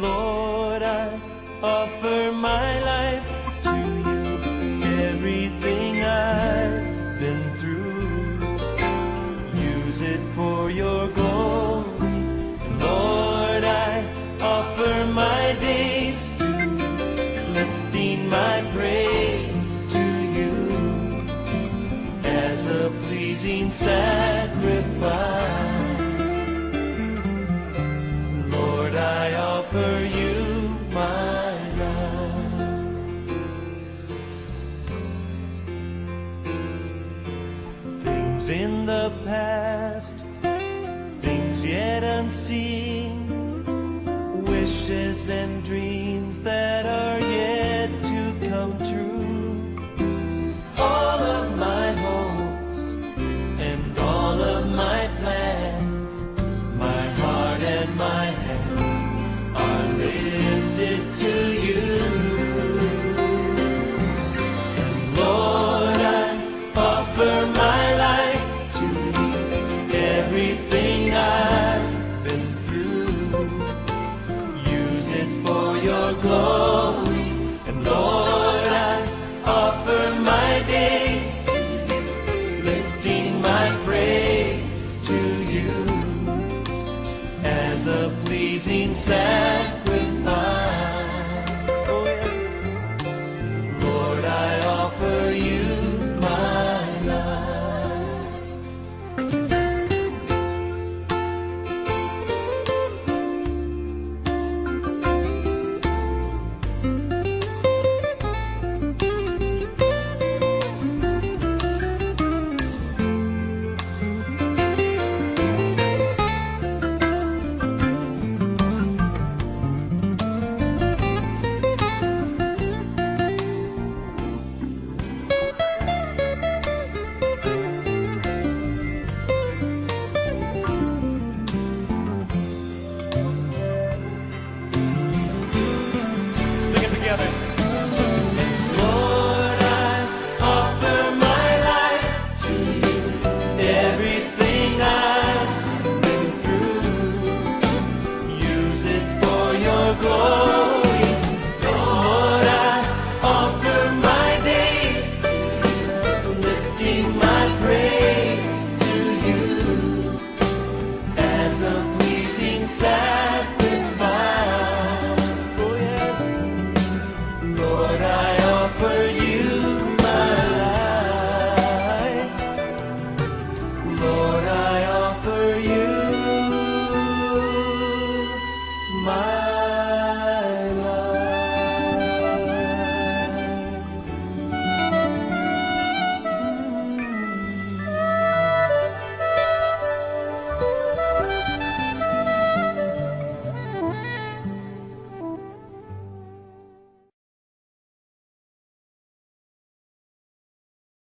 Lord, I offer my life to you. Everything I've been through, use it for your glory. Lord, I offer my days lifting my praise to you as a pleasing sacrifice. Offer you my love. Things in the past, things yet unseen, wishes and dreams that are yet to come true. You as a pleasing sacrifice. Amén.